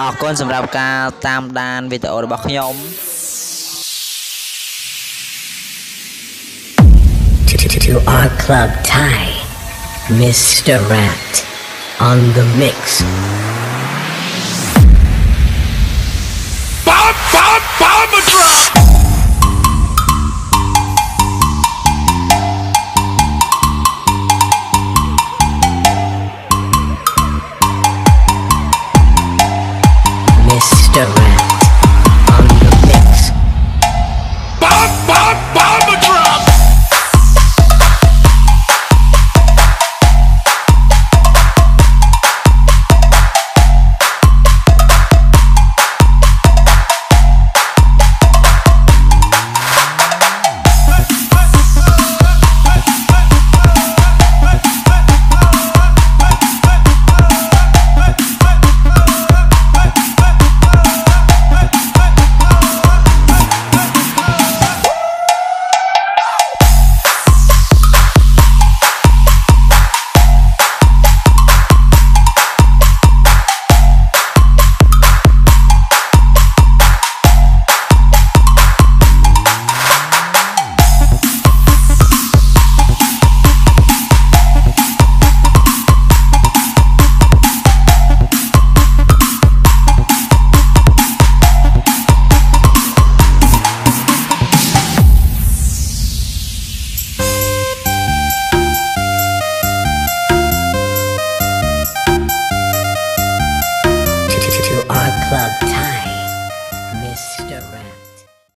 អរគុណសម្រាប់ការតាមដានវីដេអូរបស់ខ្ញុំ to, to, to our club Thai, Mr. Rat on the mix.